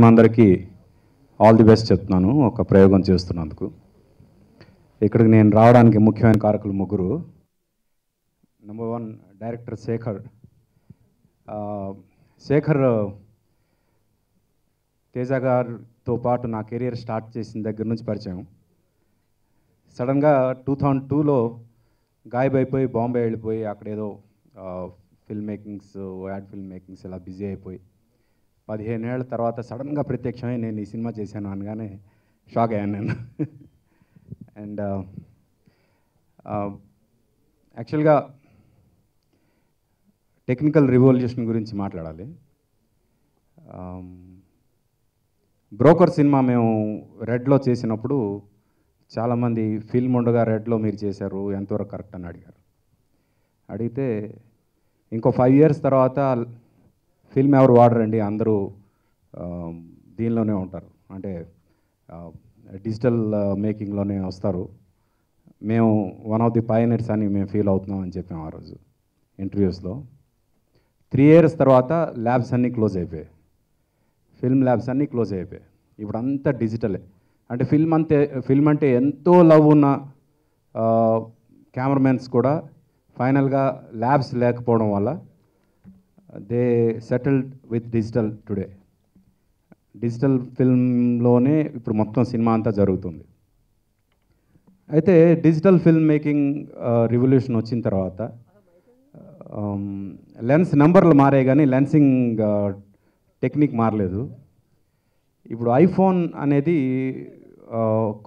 మా అందరికీ all the best చెప్తున్నాను ఒక ప్రయోగం చేస్తున్నందుకు. ఇక్కడికి నేను రావడానికి ముఖ్యమైన కారకులు ముగ్గురు. Number one director Shekhar Shekhar Teja గారితో పాటు నా కెరియర్ స్టార్ట్ చేసిన దగ్గర నుంచి పరిచయం. సడన్గా టూ థౌజండ్ టూలో గాయబైపోయి బాంబే వెళ్ళిపోయి అక్కడ ఏదో film makings ad film makings ఇలా బిజీ అయిపోయి. పదిహేను ఏళ్ళ తర్వాత సడన్గా ప్రత్యక్షమై నేను ఈ సినిమా చేశాను అనగానే షాక్ అయ్యాను నేను. అండ్ యాక్చువల్గా టెక్నికల్ రివల్యూషన్ గురించి మాట్లాడాలి. బ్రోకర్ సినిమా మేము రెడ్లో చేసినప్పుడు చాలామంది ఫిల్మ్ ఉండగా రెడ్లో మీరు చేశారు ఎంతవరకు కరెక్ట్ అని అడిగారు. అడిగితే ఇంకో ఫైవ్ ఇయర్స్ తర్వాత ఫిల్మ్ ఎవరు వాడరండి? అందరూ దీనిలోనే ఉంటారు. అంటే డిజిటల్ మేకింగ్లోనే వస్తారు. మేము వన్ ఆఫ్ ది పైనర్స్ అని మేము ఫీల్ అవుతున్నాం అని చెప్పాం ఆ రోజు ఇంటర్వ్యూస్లో. త్రీ ఇయర్స్ తర్వాత ల్యాబ్స్ అన్నీ క్లోజ్ అయిపోయాయి. ఫిల్మ్ ల్యాబ్స్ అన్నీ క్లోజ్ అయిపోయాయి. ఇప్పుడు అంతా డిజిటలే. అంటే ఫిల్మ్ అంతే ఫిల్మ్ అంటే ఎంతో లవ్ ఉన్న కెమెరామెన్స్ కూడా ఫైనల్గా ల్యాబ్స్ లేకపోవడం వల్ల they settled with digital today digital ఫిల్మ్లోనే ఇప్పుడు మొత్తం సినిమా అంతా జరుగుతుంది. అయితే డిజిటల్ ఫిల్మ్ మేకింగ్ రివల్యూషన్ వచ్చిన తర్వాత లెన్స్ నెంబర్లు మారే కానీ లెన్సింగ్ టెక్నిక్ మారలేదు. ఇప్పుడు ఐఫోన్ అనేది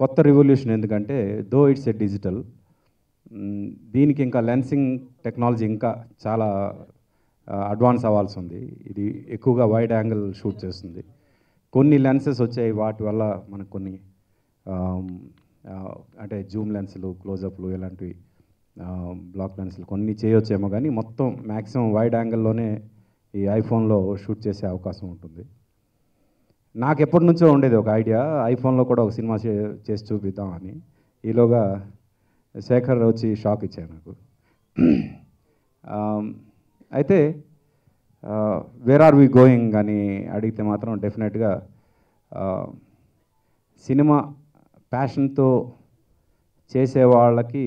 కొత్త రివల్యూషన్ ఎందుకంటే దో ఇట్స్ ఎ డిజిటల్ దీనికి ఇంకా లెన్సింగ్ టెక్నాలజీ ఇంకా చాలా అడ్వాన్స్ అవ్వాల్సి ఉంది ఇది ఎక్కువగా వైడ్ యాంగిల్ షూట్ చేస్తుంది. కొన్ని లెన్సెస్ వచ్చాయి. వాటి వల్ల మనకు కొన్ని అంటే జూమ్ లెన్సులు క్లోజప్లు ఇలాంటివి బ్లాక్ లెన్సులు కొన్ని చేయొచ్చేమో కానీ మొత్తం మ్యాక్సిమం వైడ్ యాంగిల్లోనే ఈ ఐఫోన్లో షూట్ చేసే అవకాశం ఉంటుంది. నాకు ఎప్పటి నుంచో ఉండేది ఒక ఐడియా ఐఫోన్లో కూడా ఒక సినిమా చే- చేసి చూపిద్దాం అని ఈలోగా శేఖర్ వచ్చి షాక్ ఇచ్చాయి నాకు. అయితే వేర్ ఆర్ వి గోయింగ్ అని అడిగితే మాత్రం డెఫినెట్గా సినిమా ప్యాషన్తో చేసే వాళ్ళకి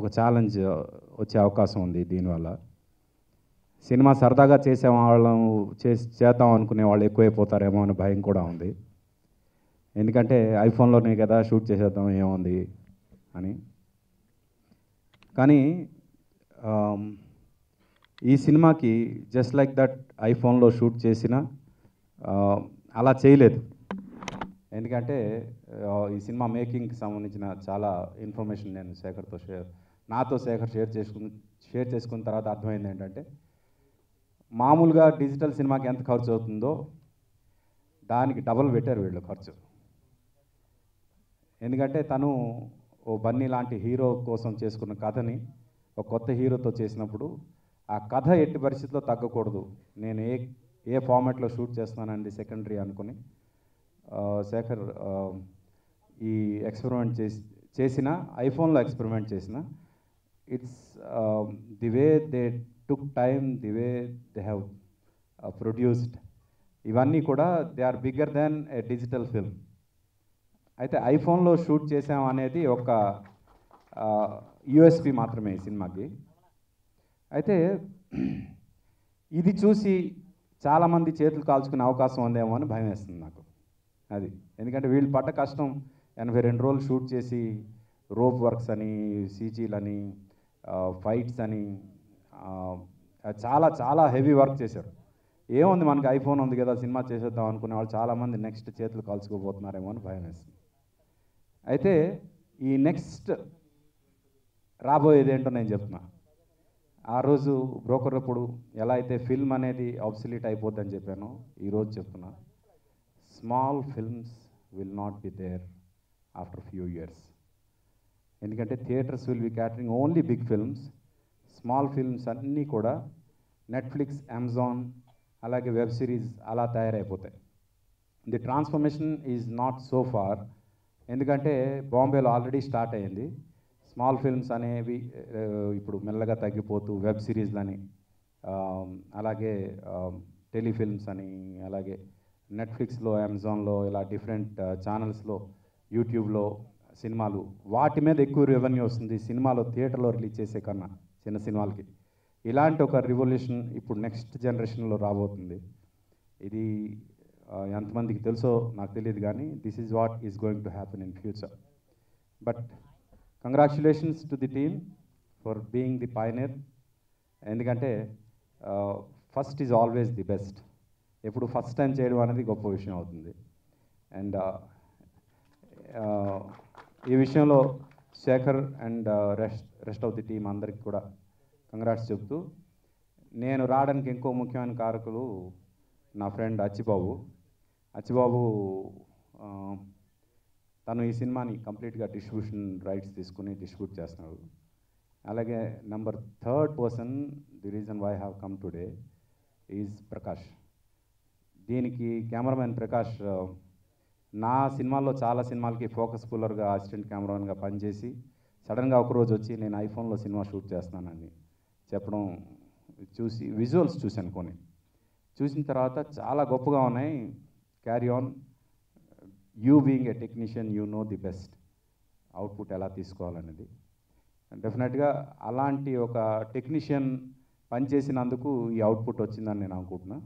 ఒక ఛాలెంజ్ వచ్చే అవకాశం ఉంది దీనివల్ల. సినిమా సరదాగా చేసే వాళ్ళం చేసి చేద్దాం అనుకునే వాళ్ళు ఎక్కువైపోతారేమో అని భయం కూడా ఉంది. ఎందుకంటే ఐఫోన్లోనే కదా షూట్ చేసేద్దాం ఏముంది అని. కానీ ఈ సినిమాకి జస్ట్ లైక్ దట్ ఐఫోన్లో షూట్ చేసిన అలా చేయలేదు. ఎందుకంటే ఈ సినిమా మేకింగ్కి సంబంధించిన చాలా ఇన్ఫర్మేషన్ నేను శేఖర్తో షేర్ నాతో శేఖర్ షేర్ చేసుకుని షేర్ చేసుకున్న తర్వాత అర్థమైంది ఏంటంటే మామూలుగా డిజిటల్ సినిమాకి ఎంత ఖర్చు అవుతుందో దానికి డబల్ పెట్టారు వీళ్ళు ఖర్చు. ఎందుకంటే తను ఓ బన్నీ లాంటి హీరో కోసం చేసుకున్న కథని ఒక కొత్త హీరోతో చేసినప్పుడు ఆ కథ ఎట్టి పరిస్థితిలో తగ్గకూడదు. నేను ఏ ఏ ఫార్మాట్లో షూట్ చేస్తున్నానండి సెకండరీ అనుకుని శేఖర్ ఈ ఎక్స్పెరిమెంట్ చేసి చేసిన ఐఫోన్లో ఎక్స్పెరిమెంట్ చేసిన it's the way they took time the way they have produced. ఇవన్నీ కూడా they are bigger than a digital film. అయితే ఐఫోన్లో షూట్ చేసాం అనేది ఒక యుఎస్పి మాత్రమే సినిమాకి. అయితే ఇది చూసి చాలామంది చేతులు కాల్చుకునే అవకాశం ఉందేమో అని భయం వేస్తుంది నాకు. అది. ఎందుకంటే వీళ్ళు పడ్డ కష్టం ఎనభై రెండు రోజులు షూట్ చేసి రోప్ వర్క్స్ అని సీజీలని ఫైట్స్ అని చాలా చాలా హెవీ వర్క్ చేశారు. ఏముంది మనకి ఐఫోన్ ఉంది కదా సినిమా చేసేద్దాం అనుకునే వాళ్ళు చాలామంది నెక్స్ట్ చేతులు కాల్చుకోబోతున్నారేమో అని భయం వేస్తుంది. అయితే ఈ నెక్స్ట్ రాబోయేది ఏంటో నేను చెప్తున్నా. ఆ రోజు బ్రోకర్ అప్పుడు ఎలా అయితే ఫిల్మ్ అనేది ఆబ్సిలీట్ అయిపోద్దని చెప్పానో ఈరోజు చెప్తున్నా. Small films will not be there after few years ఎందుకంటే theatres will be catering only big films small films అన్నీ కూడా నెట్ఫ్లిక్స్ అమెజాన్ అలాగే వెబ్ సిరీస్ అలా తయారైపోతాయి. The transformation is not so far ఎందుకంటే బాంబేలో ఆల్రెడీ స్టార్ట్ అయ్యింది స్మాల్ ఫిల్మ్స్ అనేవి ఇప్పుడు మెల్లగా తగ్గిపోతూ వెబ్ సిరీస్లని అలాగే టెలిఫిల్మ్స్ అని అలాగే నెట్ఫ్లిక్స్లో అమెజాన్లో ఇలా డిఫరెంట్ ఛానల్స్లో యూట్యూబ్లో సినిమాలు వాటి మీద ఎక్కువ రెవెన్యూ వస్తుంది సినిమాలో థియేటర్లో రిలీజ్ చేసే కన్నా చిన్న సినిమాలకి. ఇలాంటి ఒక రివల్యూషన్ ఇప్పుడు నెక్స్ట్ జనరేషన్లో రాబోతుంది. ఇది ఎంతమందికి తెలుసో నాకు తెలియదు కానీ this is what is going to happen in future. But congratulations to the team for being the pioneer ఎందుకంటే first is always the best ఎప్పుడు ఫస్ట్ టైం చేయడం అనేది గొప్ప విషయం అవుతుంది. అండ్ ఈ విషయంలో Shekhar and rest rest of the team అందరికి కూడా కంగ్రాట్స్ చెప్తూ నేను రావడానికి ఇంకో ముఖ్యమైన కారకులు నా ఫ్రెండ్ అచ్చిబాబు. అచ్చిబాబు తను ఈ సినిమాని కంప్లీట్గా డిస్ట్రిబ్యూషన్ రైట్స్ తీసుకుని డిస్ట్రిబ్యూట్ చేస్తున్నాడు. అలాగే number third person the reason why have come today is Prakash. దీనికి కెమెరామెన్ ప్రకాష్ నా సినిమాల్లో చాలా సినిమాలకి ఫోకస్ కూలర్గా అసిస్టెంట్ కెమెరామెన్గా పనిచేసి సడన్గా ఒకరోజు వచ్చి నేను ఐఫోన్లో సినిమా షూట్ చేస్తున్నానని చెప్పడం చూసి విజువల్స్ చూశాను కొన్ని. చూసిన తర్వాత చాలా గొప్పగా ఉన్నాయి. Carry on. You being a technician you know the best output ఎలా తీసుకోవాలనేది. డెఫినెట్గా అలాంటి ఒక టెక్నీషియన్ పనిచేసినందుకు ఈ అవుట్పుట్ వచ్చిందని నేను అనుకుంటున్నా.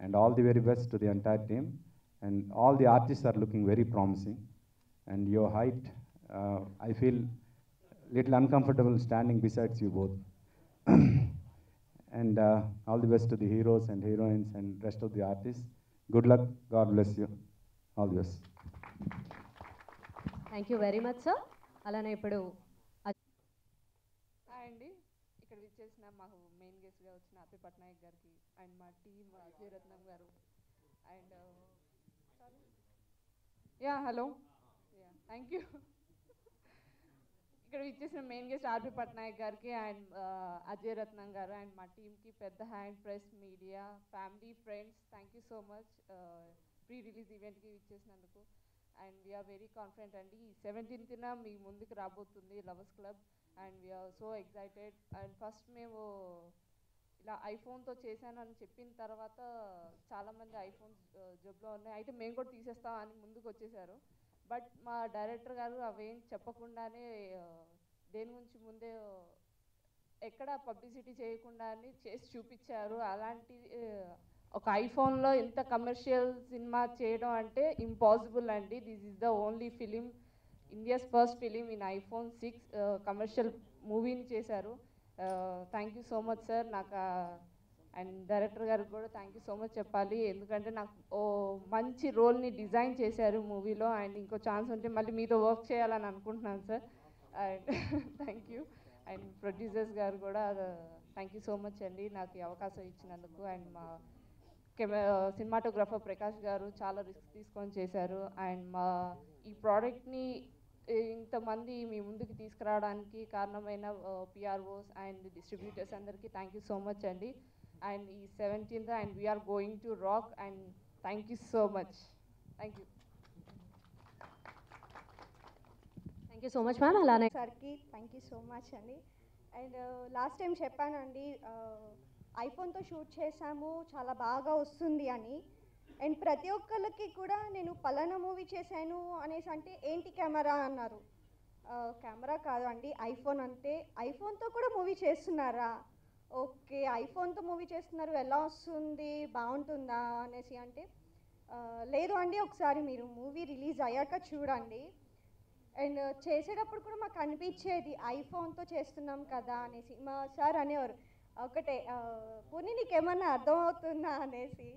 And all the very best to the entire team and all the artist are looking very promising and your height I feel little uncomfortable standing besides you both and all the best to the heroes and heroines and rest of the artist good luck God bless you all the best. Thank you very much sir అలానే ఇప్పుడు hi అండి. ఇక్కడ విచ్చేసిన మాకు main గెస్ట్గా వచ్చిన అప్పి పట్నాయక్ గారికి and మా టీమ్ అజయరత్నం గారు. And yeah hello yeah thank you ఇక్కడ విచ్చేసిన మెయిన్ గెస్ట్ ఆర్పి పట్నాయక్ గారికి అండ్ అజయ్ రత్నం గారు అండ్ మా టీమ్కి పెద్ద hand press media family friends thank you so much pre release ఈవెంట్కి విచ్చేసినందుకు. And we are very confident అండి ఈ సెవెంటీన్త్న మీ ముందుకు రాబోతుంది lovers club and we are so excited and first మేము ఇలా ఐఫోన్తో చేశానని చెప్పిన తర్వాత చాలామంది ఐఫోన్స్ జబ్లో ఉన్నాయి. అయితే మేము కూడా తీసేస్తాం అని ముందుకు వచ్చేసారు. బట్ మా డైరెక్టర్ గారు అవేం చెప్పకుండానే దేని గురించి ముందే ఎక్కడ పబ్లిసిటీ చేయకుండానే చేసి చూపించారు. అలాంటి ఒక ఐఫోన్లో ఇంత కమర్షియల్ సినిమా చేయడం అంటే ఇంపాసిబుల్ అండి. This is the only film India's first film in iPhone six commercial మూవీని చేశారు. Thank you so much sir నాకు అండ్ డైరెక్టర్ గారికి కూడా థ్యాంక్ యూ సో మచ్ చెప్పాలి. ఎందుకంటే నాకు ఓ మంచి రోల్ని డిజైన్ చేశారు మూవీలో అండ్ ఇంకో ఛాన్స్ ఉంటే మళ్ళీ మీతో వర్క్ చేయాలని అనుకుంటున్నాను sir and thank you and producers గారు కూడా థ్యాంక్ యూ సో మచ్ అండి. నాకు ఈ అవకాశం ఇచ్చినందుకు. అండ్ మా కెమె సినిమాటోగ్రఫర్ ప్రకాష్ గారు చాలా రిస్క్ తీసుకొని చేశారు. అండ్ మా ఈ ప్రోడక్ట్ని ఇంతమంది మీ ముందుకు తీసుకురావడానికి కారణమైన పిఆర్ఓస్ అండ్ డిస్ట్రిబ్యూటర్స్ అందరికీ థ్యాంక్ యూ సో మచ్ అండి. అండ్ ఈ seventeenth and we are going to rock and thank you so much thank you thank you so much ma'am అలానే సార్కి థ్యాంక్ యూ సో మచ్ అండి. And last time చెప్పానండి ఐఫోన్తో shoot చేశాము చాలా బాగా వస్తుంది అని. అండ్ ప్రతి ఒక్కరికి కూడా నేను పలానా మూవీ చేశాను అనేసి అంటే ఏంటి కెమెరా అన్నారు. కెమెరా కాదు అండి ఐఫోన్ అంటే ఐఫోన్తో కూడా మూవీ చేస్తున్నారా? ఓకే ఐఫోన్తో మూవీ చేస్తున్నారు ఎలా వస్తుంది బాగుంటుందా అనేసి అంటే లేదు అండి ఒకసారి మీరు మూవీ రిలీజ్ అయ్యాక చూడండి. అండ్ చేసేటప్పుడు కూడా మాకు అనిపించేది ఐఫోన్తో చేస్తున్నాం కదా అనేసి. మా సార్ అనేవారు ఒకటే "ఆ, పోనీ నీకేమన్నా అర్థమవుతుందా అనేసి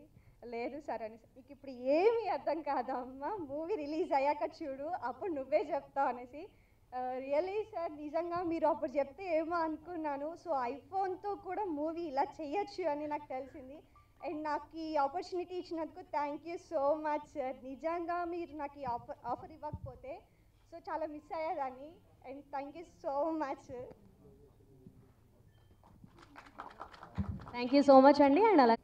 లేదు సార్ అనేసి నీకు ఇప్పుడు ఏమీ అర్థం కాదమ్మా మూవీ రిలీజ్ అయ్యాక చూడు అప్పుడు నువ్వే చెప్తావు అనేసి రియలీ సార్ నిజంగా మీరు అప్పుడు చెప్తే ఏమో అనుకున్నాను సో ఐఫోన్తో కూడా మూవీ ఇలా చేయొచ్చు అని నాకు తెలిసింది. అండ్ నాకు ఈ ఆపర్చునిటీ ఇచ్చినందుకు thank you so much sir. నిజంగా మీరు నాకు ఈ ఆఫర్ ఆఫర్ ఇవ్వకపోతే సో చాలా మిస్ అయ్యేదాన్ని. And thank you so much thank you so much అండి అండ్ అలా